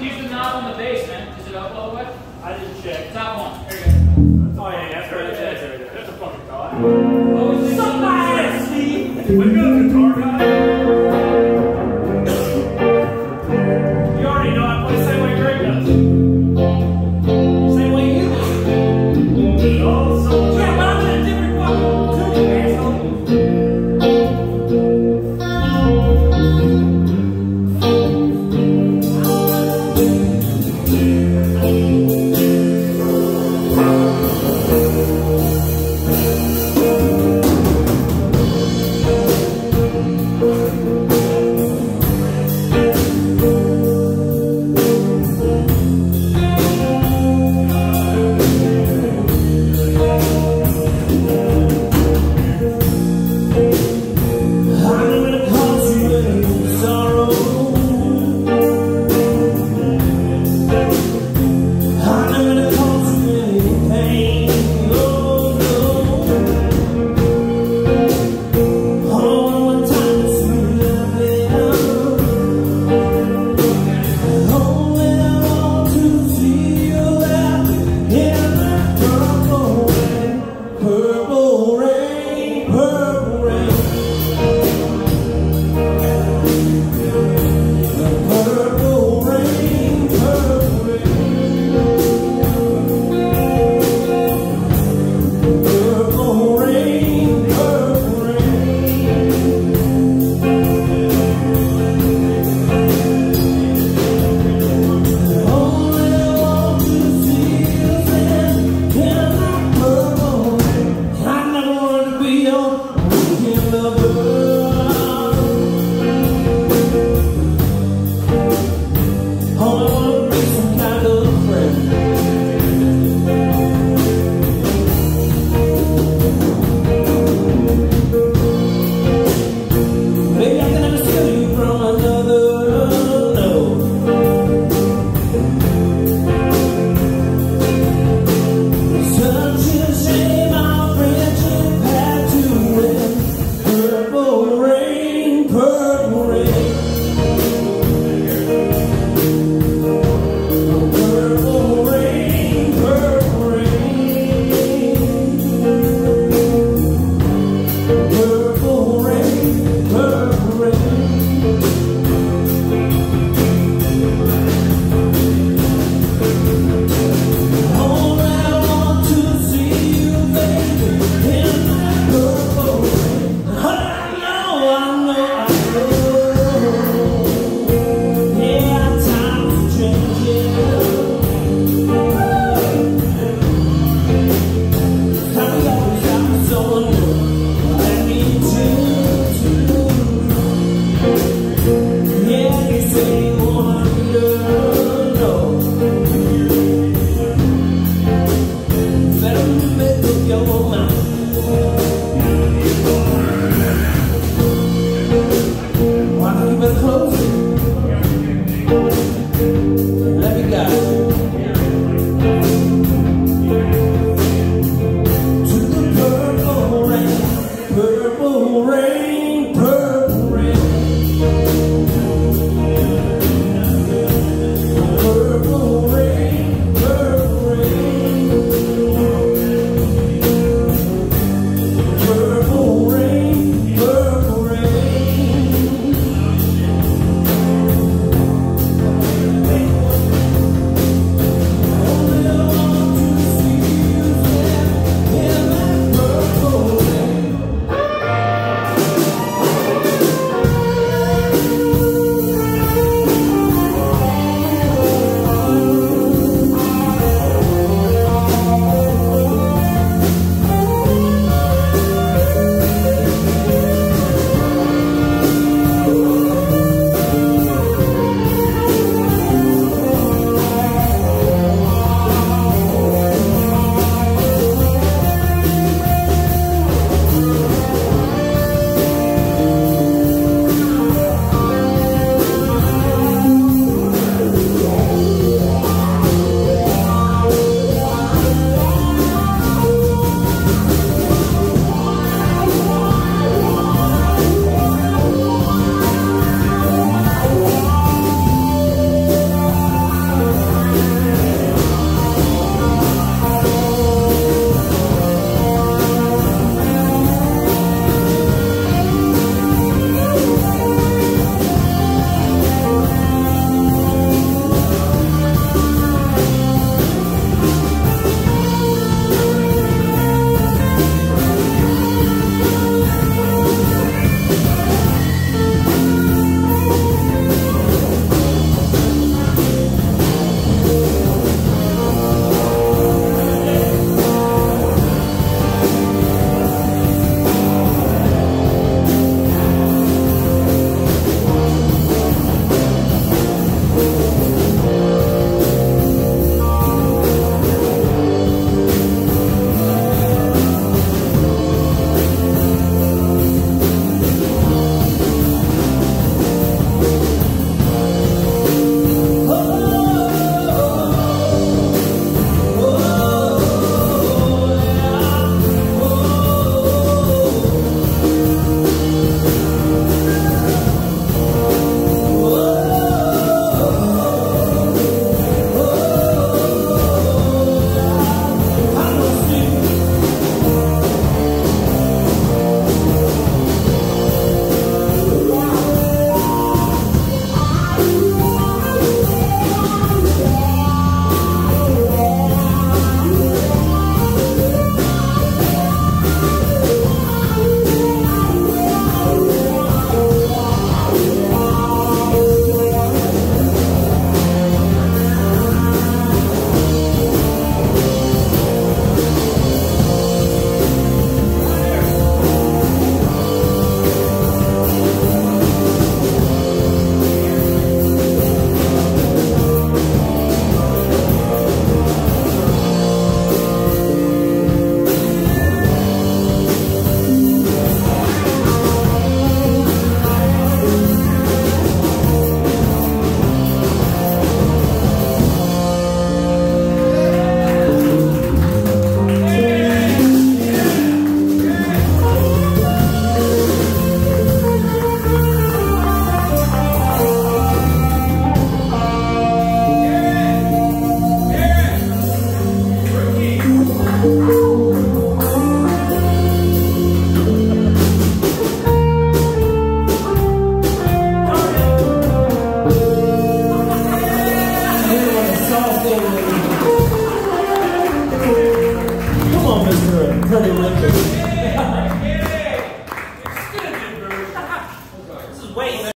Use the knob on the bass, man. Is it up all the way? I didn't check. Top one. Here you go. Oh, yeah, that's. That's right. That's, a fucking guy. Oh, Somebody, Steve! When you go guitar guy. You already know I play